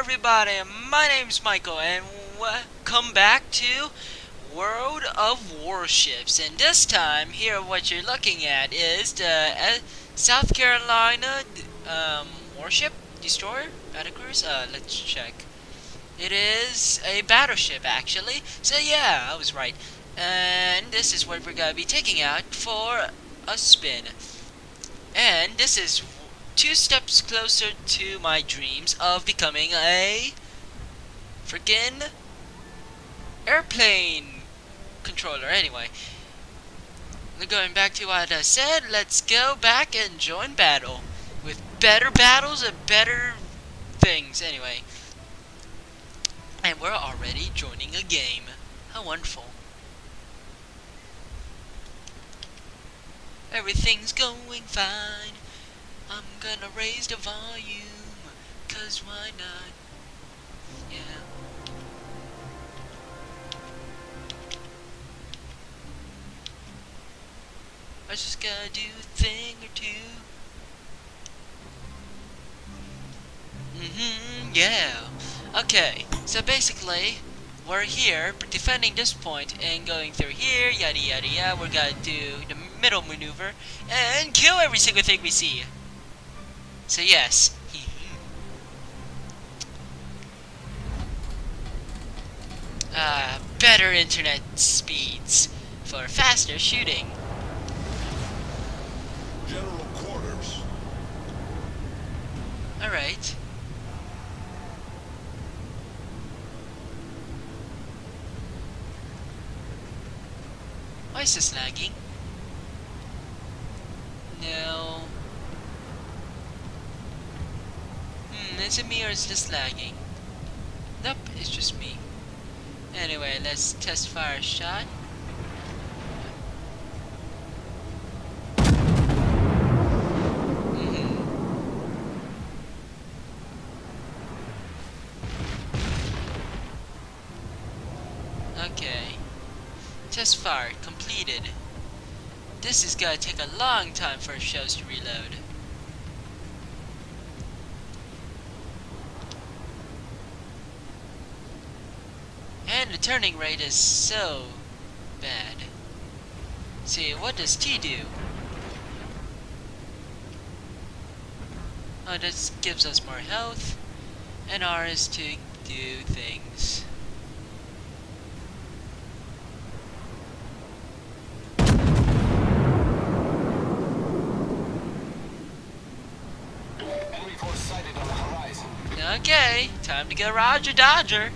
everybody, my name's Michael and welcome back to World of Warships. And this time here what you're looking at is the uh, South Carolina um, warship destroyer battlecruiser? Uh, let's check. It is a battleship actually. So yeah I was right. And this is what we're gonna be taking out for a spin. And this is two steps closer to my dreams of becoming a freaking airplane controller. Anyway, going back to what I said, let's go back and join battle with better battles and better things. Anyway, and we're already joining a game. How wonderful. Everything's going fine. I'm gonna raise the volume, cause why not? Yeah. I just gotta do a thing or two. Mm-hmm, yeah. Okay, so basically, we're here defending this point and going through here, yada yada yada. We're gonna do the middle maneuver and kill every single thing we see. So yes. uh, better internet speeds for faster shooting. General quarters. Alright. Why is this lagging? No. Hmm, is it me or is this lagging? Nope, it's just me. Anyway, let's test fire a shot. Mhm. Okay. Test fire completed. This is gonna take a long time for shows to reload. And the turning rate is so bad. See, what does T do? Oh, this gives us more health, and R is to do things. Enemy force sighted on the horizon. Okay, time to go Roger Dodger.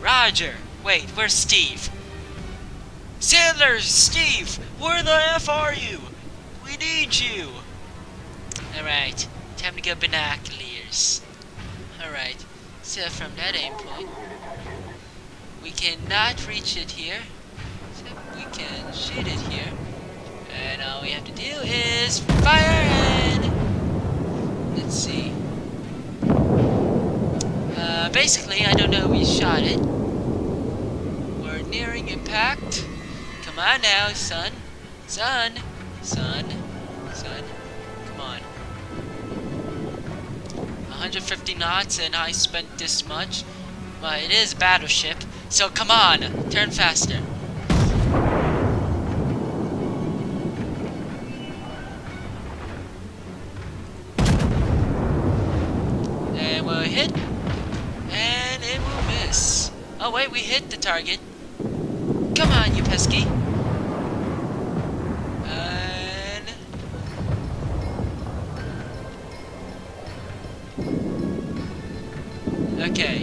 Roger. Wait, where's Steve? Sandler, Steve, where the F are you? We need you. Alright, time to go binoculars. Alright, so from that aim point, we cannot reach it here. So we can shoot it here. And all we have to do is fire and let's see. Uh, basically, I don't know we shot it. We're nearing impact. Come on now, son. Son. Son. Son. Come on. 150 knots and I spent this much. Well, it is a battleship, so come on. Turn faster. The target. Come on, you pesky. And... Okay.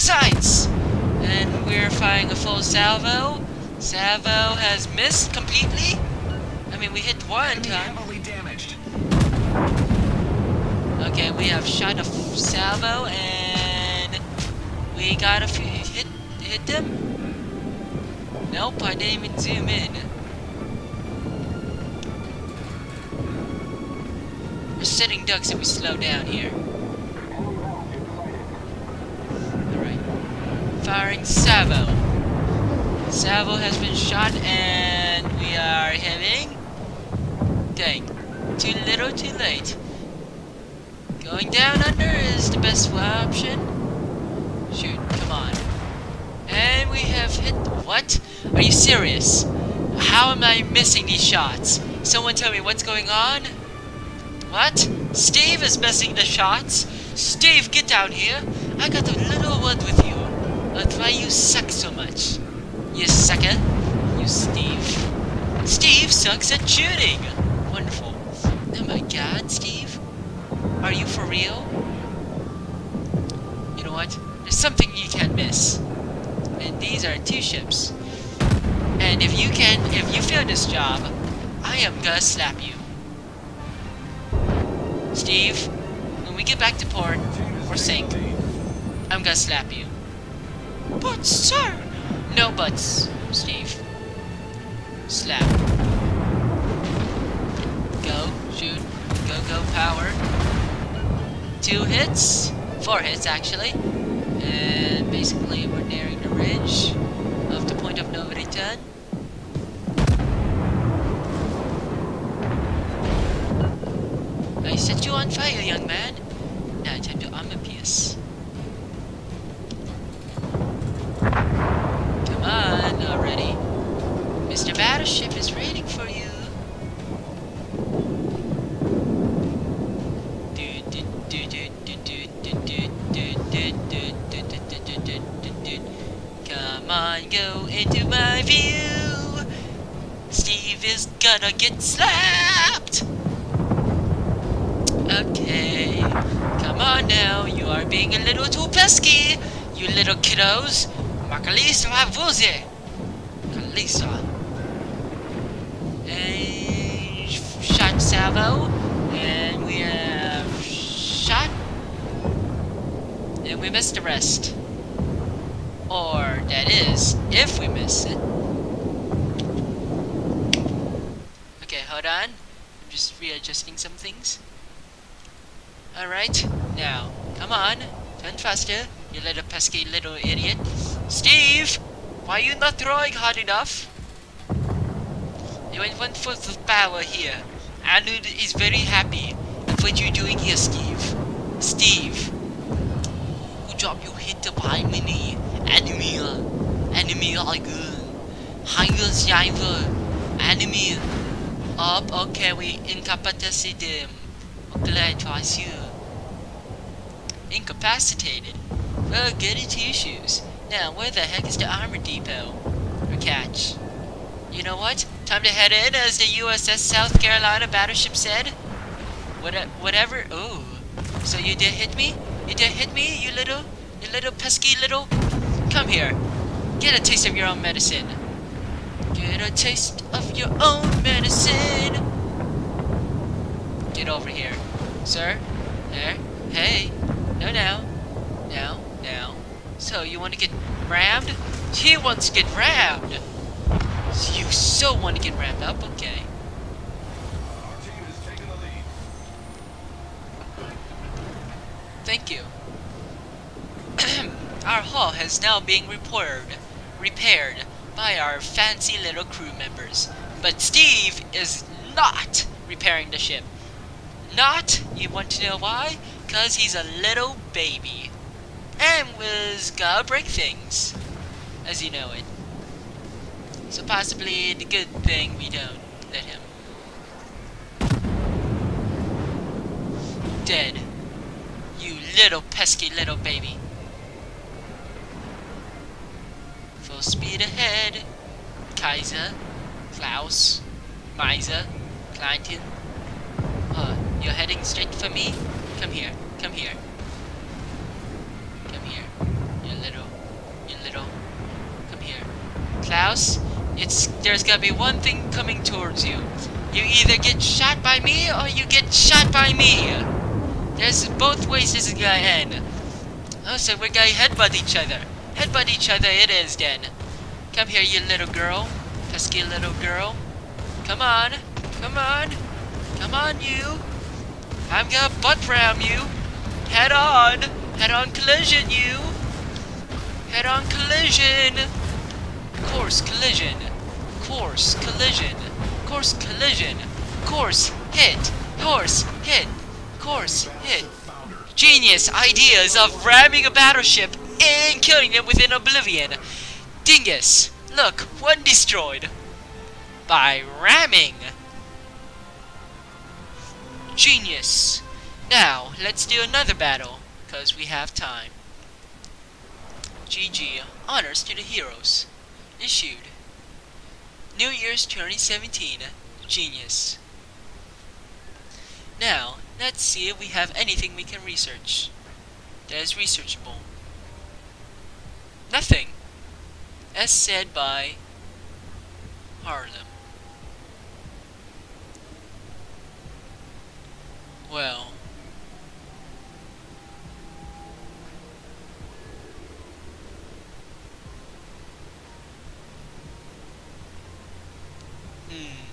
Sights! And we're firing a full salvo. Salvo has missed completely. I mean, we hit one time. damaged. Okay, we have shot a salvo and we got a few hit hit them. Nope, I didn't even zoom in. We're sitting ducks if we slow down here. Alright. Firing salvo. Salvo has been shot and we are having... Dang. Too little, too late. Going down under is the best option. Shoot, come on. And we have hit... What? Are you serious? How am I missing these shots? Someone tell me what's going on? What? Steve is missing the shots? Steve, get down here. I got a little word with you. That's why you suck so much. You sucker. You Steve. Steve sucks at shooting. Wonderful. Oh my god, Steve. Are you for real? You know what? There's something you can't miss. And these are two ships. And if you can, if you fail this job, I am gonna slap you. Steve, when we get back to port, or sink, I'm gonna slap you. But sir! No buts, Steve. Slap. Go, shoot, go, go, power. Two hits, four hits actually. And basically we're nearing the ridge of the point of no return. I set you on fire, young man. Now time to armor pierce. Come on already. Mr. Battleship is waiting for you. Come on, go into my view. Steve is gonna get slapped. Okay. Come on now, you are being a little too pesky, you little kiddos. Makalisa vuze. Kalisa. Salvo. And we have shot. And we missed the rest. Or that is, if we miss it. Okay, hold on. I'm just readjusting some things. Alright, now, come on, turn faster, you little pesky little idiot. Steve! Why are you not throwing hard enough? You went one foot of power here. Anud is very happy with what you're doing here, Steve. Steve! Good job you hit the mini. Enemy, uh, enemy like Hunger driver. Enemy. Up, okay, we incapacitated him. Glad twice you. Incapacitated. Well, your shoes. Now, where the heck is the armor depot? Or catch? You know what? Time to head in, as the USS South Carolina battleship said. What, whatever. Oh, so you did hit me? You did hit me, you little, you little pesky little. Come here. Get a taste of your own medicine. Get a taste of your own medicine. Get over here. Sir? There? Hey? No, no. No, no. So, you want to get rammed? He wants to get rammed! You so want to get rammed up? Okay. Thank you. our hull has now been repaired, repaired by our fancy little crew members. But Steve is not repairing the ship. Not? You want to know why? Cause he's a little baby. And was gonna uh, break things. As you know it. So possibly the good thing we don't let him. Dead. You little pesky little baby. Full speed ahead. Kaiser. Klaus. Misa. Clinton. Uh, you're heading straight for me? Come here. Come here. Come here. You little. You little. Come here. Klaus, it's there's gonna be one thing coming towards you. You either get shot by me or you get shot by me. There's both ways this is gonna end. Oh, so we're gonna headbutt each other. Headbutt each other it is then. Come here, you little girl. Pesky little girl. Come on. Come on. Come on, you. I'm gonna butt ram you. Head on. Head on collision, you. Head on collision. Course collision. Course collision. Course collision. Course hit. Course hit. Course hit. Genius ideas of ramming a battleship and killing them within oblivion. Dingus. Look, one destroyed. By ramming. Genius. Now, let's do another battle, because we have time. GG. Honors to the heroes. Issued. New Year's 2017. Genius. Now, let's see if we have anything we can research. That is researchable. Nothing. As said by Harlem. Well. Hmm.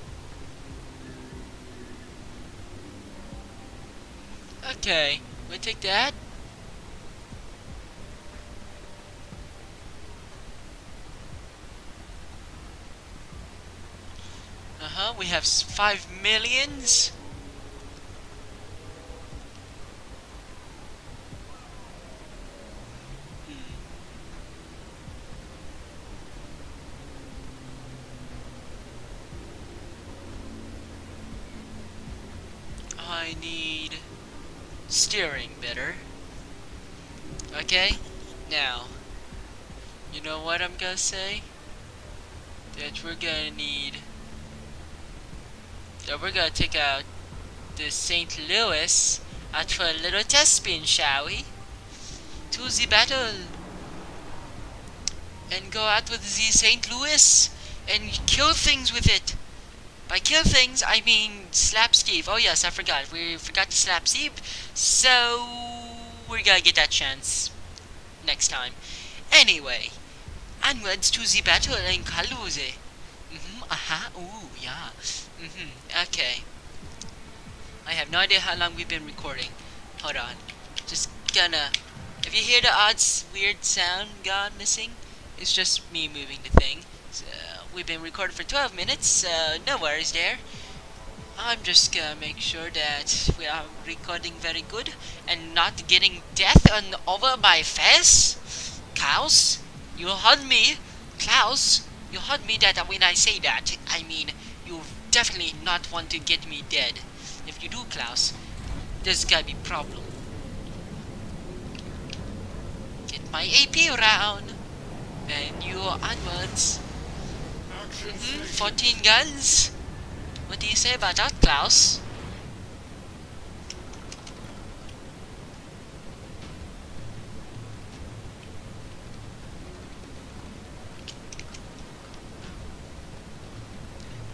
Okay, we take that. Uh-huh, we have five millions. Hmm. I need steering better. Okay? Now, you know what I'm gonna say? That we're gonna need. That we're gonna take out the St. Louis out for a little test spin, shall we? To the battle! And go out with the St. Louis and kill things with it! By kill things, I mean slap Steve. Oh yes, I forgot. We forgot to slap Steve. So we're gonna get that chance next time. Anyway, onwards to the battle in Kaluze. Mm-hmm, aha, ooh, yeah. Mm-hmm, okay. I have no idea how long we've been recording. Hold on. Just gonna... If you hear the odd, weird sound gone missing, it's just me moving the thing. We've been recording for 12 minutes, so no worries there. I'm just gonna make sure that we are recording very good and not getting death on over by Fez. Klaus, you heard me. Klaus, you heard me that when I say that, I mean you definitely not want to get me dead. If you do, Klaus, there's gotta be problem. Get my AP around, and you onwards. Mm-hmm, 14 guns. What do you say about that, Klaus?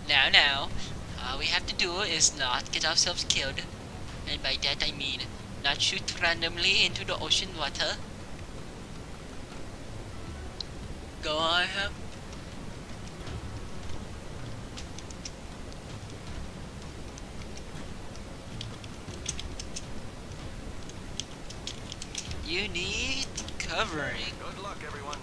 Now, now, all we have to do is not get ourselves killed. And by that I mean not shoot randomly into the ocean water. Go on, huh? You need covering. Good luck, everyone.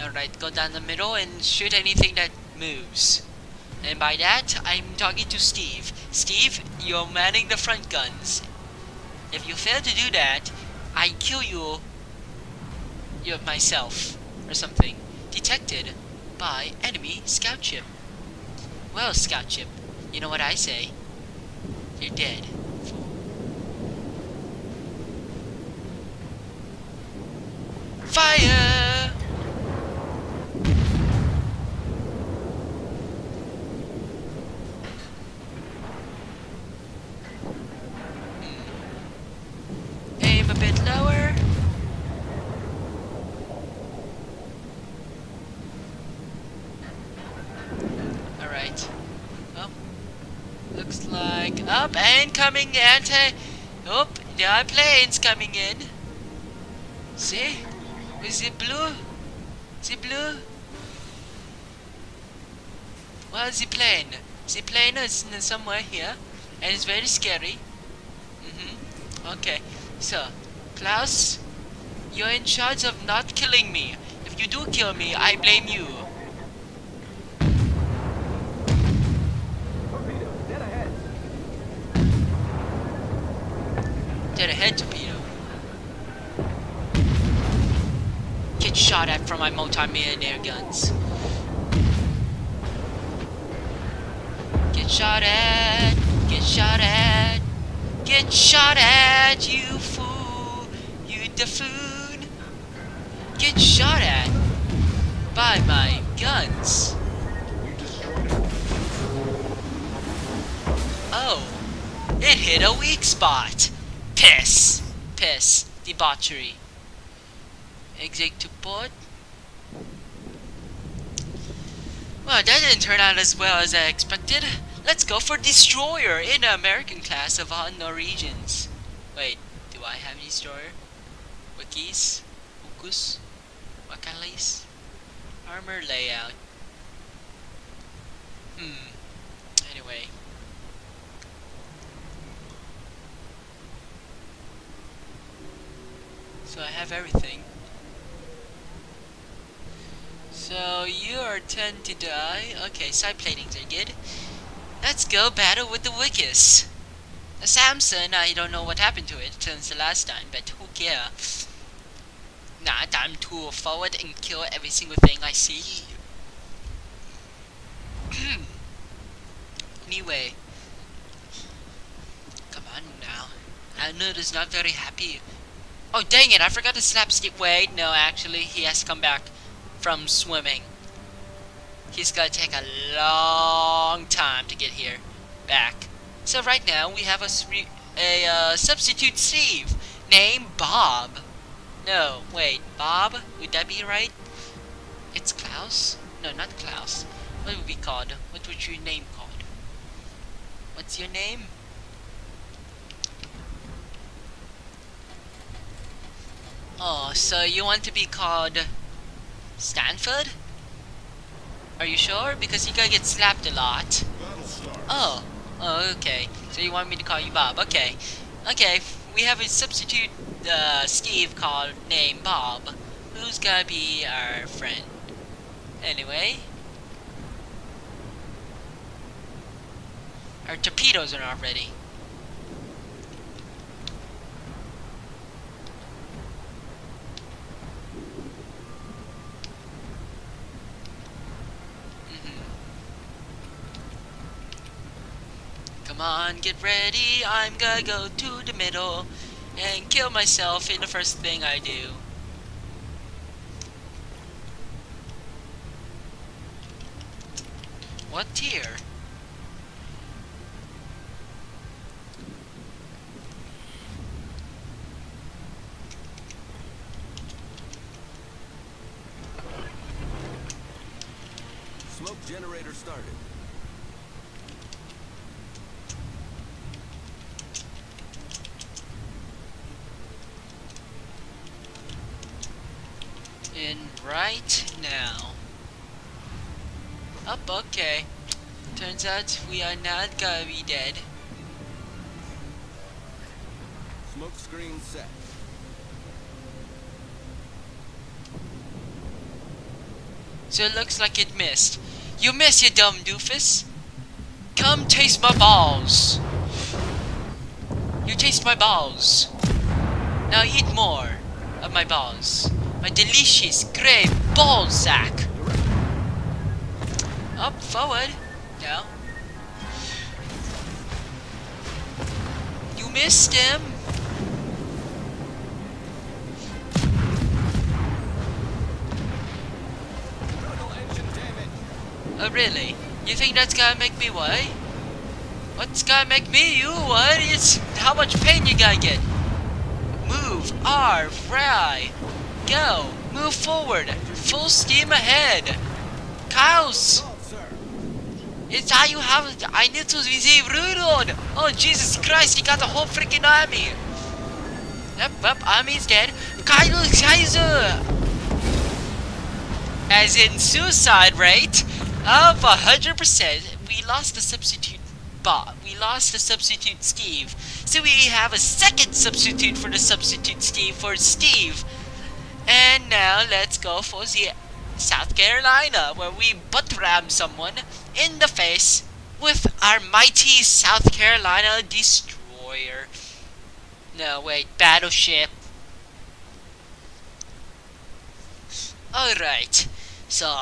Alright, go down the middle and shoot anything that moves. And by that, I'm talking to Steve. Steve, you're manning the front guns. If you fail to do that, I kill you, you myself, or something. Detected by enemy scout ship. Well, scout ship, you know what I say? You're dead. Fire! Aim a bit lower. Alright. Oh. Looks like up and coming anti. Oh, there are planes coming in. See? Is it blue? It blue? Well, the plane. The plane is somewhere here, and it's very scary. Mm-hmm. Okay. So, Klaus, you're in charge of not killing me. If you do kill me, I blame you. Torpedo, dead ahead. Torpedo. Get shot at from my multi-millionaire guns. Get shot at, get shot at, get shot at, you fool, you buffoon. Get shot at by my guns. Oh, it hit a weak spot. Piss. Piss. Debauchery. Exit to port. Well, that didn't turn out as well as I expected. Let's go for Destroyer in the American class of all Norwegians. Wait, do I have Destroyer? Wikis? Ukus? Wakalis? Armor layout. Hmm. Anyway. So I have everything. So you are 10 to die. Okay, side platings are good. Let's go battle with the Wickes. The Sampson, I don't know what happened to it since the last time, but who cares? Nah, time to forward and kill every single thing I see. anyway. Come on now. Arnold is not very happy. Oh dang it, I forgot to slap Steve. Wait, no, actually, he has to come back from swimming. He's gonna take a long time to get here, back. So right now, we have a, a uh, substitute Steve named Bob. No, wait, Bob? Would that be right? It's Klaus? No, not Klaus. What would be called? What would your name called? What's your name? Oh, so you want to be called Stanford? Are you sure? Because you gotta get slapped a lot. Oh, oh, okay. So you want me to call you Bob? Okay, okay. We have a substitute uh, Steve called named Bob, who's gonna be our friend. Anyway, our torpedoes are not ready. Come on, get ready. I'm gonna go to the middle and kill myself in the first thing I do. What tier? Smoke generator started. In right now. Up, okay. Turns out we are not gonna be dead. Smoke screen set. So it looks like it missed. You missed, you dumb doofus! Come taste my balls! You taste my balls. Now eat more of my balls. My delicious, great ball sack! Up, forward. No. You missed him! Oh really? You think that's gonna make me what? What's gonna make me you what? It's how much pain you gotta get. Move, R, fry. Go, move forward. Full steam ahead. Sir. It's how you have I need to receive reload. Oh Jesus Christ, he got the whole freaking army. Yep, yep, army's dead. Kyle Kaiser! As in suicide rate? of 100%, we lost the substitute Bob. We lost the substitute Steve. So we have a second substitute for the substitute Steve for Steve. And now let's go for the South Carolina, where we butt ram someone in the face with our mighty South Carolina destroyer. No, wait, battleship. Alright, so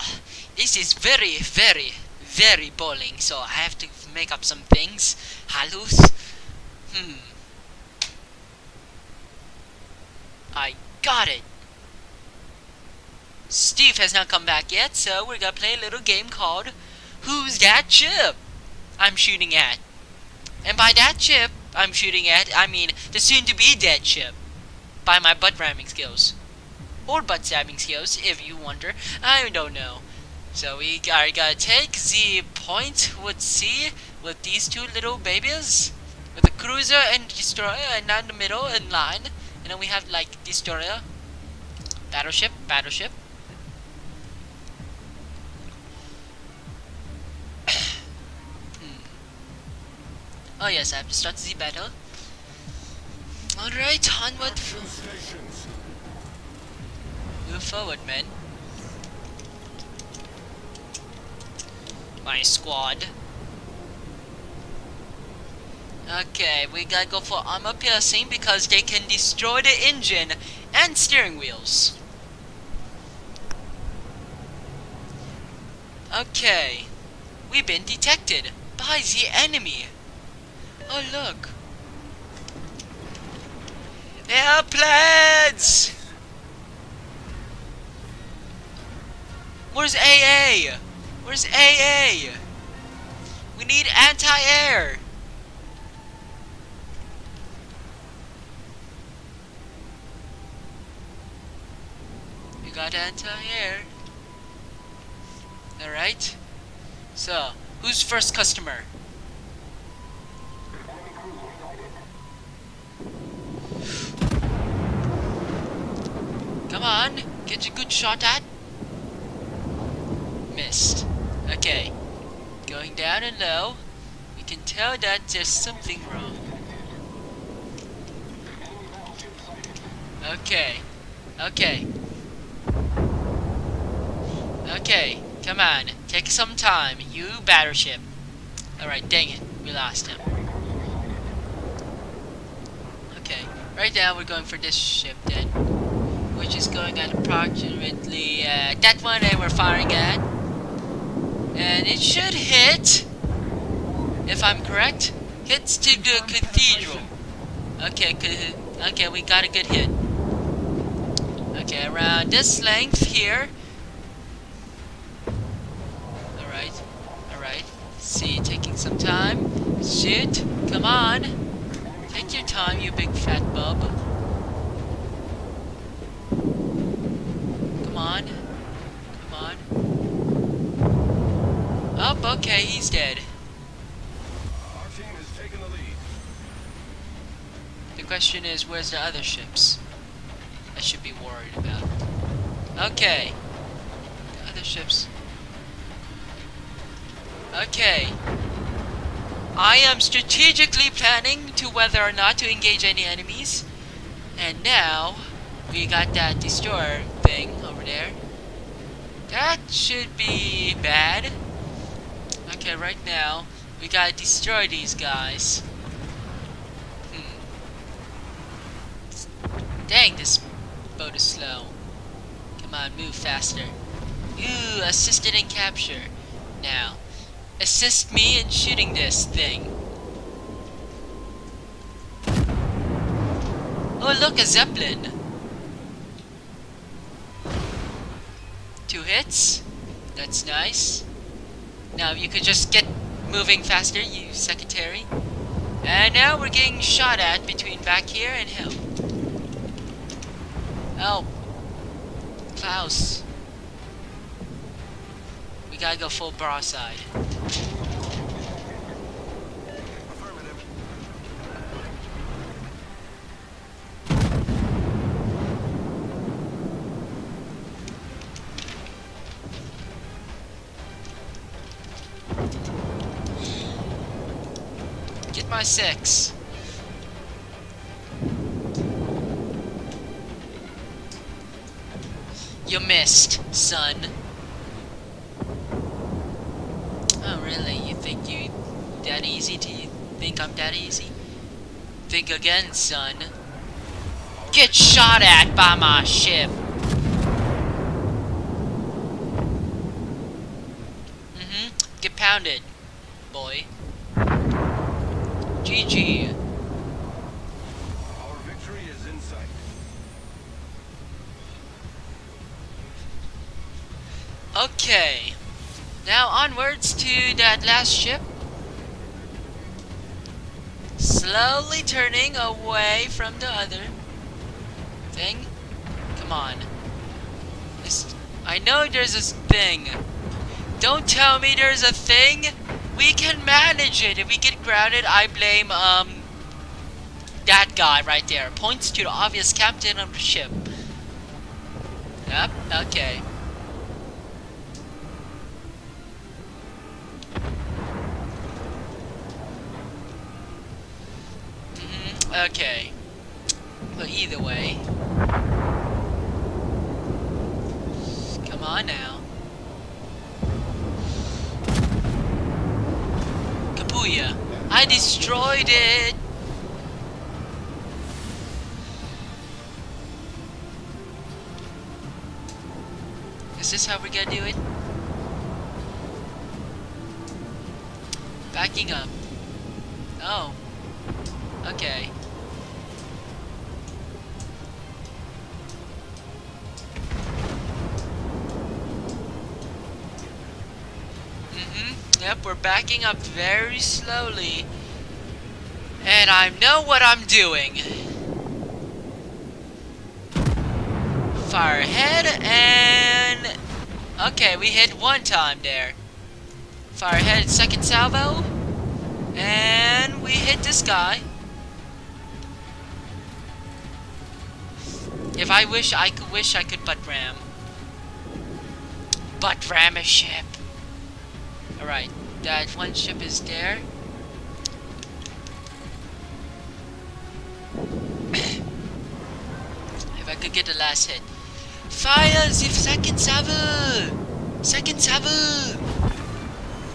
this is very, very, very boring, so I have to make up some things. Halus. Hmm. I got it. Steve has not come back yet, so we're gonna play a little game called Who's That Chip? I'm shooting at. And by that chip I'm shooting at, I mean the soon-to-be dead chip. By my butt ramming skills. Or butt stabbing skills, if you wonder. I don't know. So we are gonna take the point with C with these two little babies. With the cruiser and destroyer and down the middle in line. And then we have like destroyer. Battleship, battleship. Oh yes, I have to start the battle. Alright, onward. Move forward, men. My squad. Okay, we gotta go for armor piercing because they can destroy the engine and steering wheels. Okay, we've been detected by the enemy. Oh look. Airplanes! Where's AA? Where's AA? We need anti-air. You got anti-air. Alright. So, who's first customer? Come on, get a good shot at. Missed. Okay. Going down and low. We can tell that there's something wrong. Okay. Okay. Okay. Come on. Take some time. You battleship. Alright, dang it. We lost him. Okay. Right now we're going for this ship then which is going at approximately uh, that one that we're firing at. And it should hit, if I'm correct, hits to the cathedral. Okay, okay, we got a good hit. Okay, around this length here. Alright, alright. See, taking some time. Shoot, come on. Take your time, you big fat bub. Come on. Come on. Oh, okay, he's dead. Our team has taken the lead. The question is, where's the other ships? I should be worried about. Okay. The other ships. Okay. I am strategically planning to whether or not to engage any enemies. And now, we got that destroyer thing over there. That should be bad. Okay, right now, we gotta destroy these guys. Hmm. Dang, this boat is slow. Come on, move faster. Ooh, assisted in capture. Now, assist me in shooting this thing. Oh, look, a Zeppelin. Two hits. That's nice. Now, you could just get moving faster, you secretary. And now we're getting shot at between back here and hell. Oh. Klaus. We gotta go full broadside. Six. You missed, son. Oh, really? You think you that easy? Do you think I'm that easy? Think again, son. Get shot at by my ship. Mm-hmm. Get pounded, boy. GG. Our victory is in sight. Okay. Now onwards to that last ship. Slowly turning away from the other thing. Come on. I know there's this thing. Don't tell me there's a thing. We can manage it. If we get grounded, I blame, um, that guy right there. Points to the obvious captain of the ship. Yep, okay. Mhm, okay. But either way. Come on now. Kapuya. I destroyed it! Is this how we're gonna do it? Backing up. Oh. Okay. Yep, we're backing up very slowly. And I know what I'm doing. Fire ahead and... Okay, we hit one time there. Fire ahead, second salvo. And we hit this guy. If I wish, I could wish I could butt ram. Butt ram a ship. Alright, that one ship is there. if I could get the last hit. Fire the second salvo! Second salvo!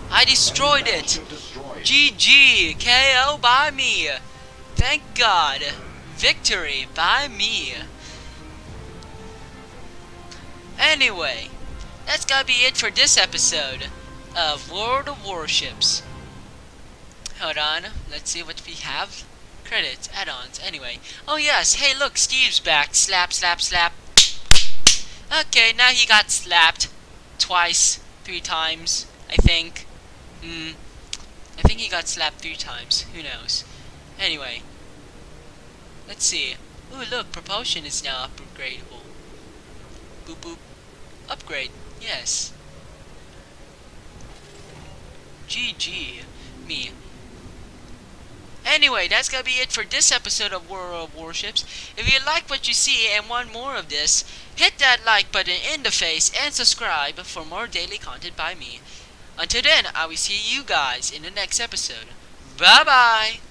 I destroyed it! GG! KO by me! Thank God! Victory by me! Anyway, that's gotta be it for this episode of World of Warships. Hold on, let's see what we have. Credits, add-ons, anyway. Oh yes, hey look, Steve's back. Slap, slap, slap. Okay, now he got slapped. Twice, three times, I think. Hmm. I think he got slapped three times. Who knows? Anyway. Let's see. Ooh, look, propulsion is now upgradable. Boop boop. Upgrade. Yes. GG. Me. Anyway, that's gonna be it for this episode of World of Warships. If you like what you see and want more of this, hit that like button in the face and subscribe for more daily content by me. Until then, I will see you guys in the next episode. Bye bye!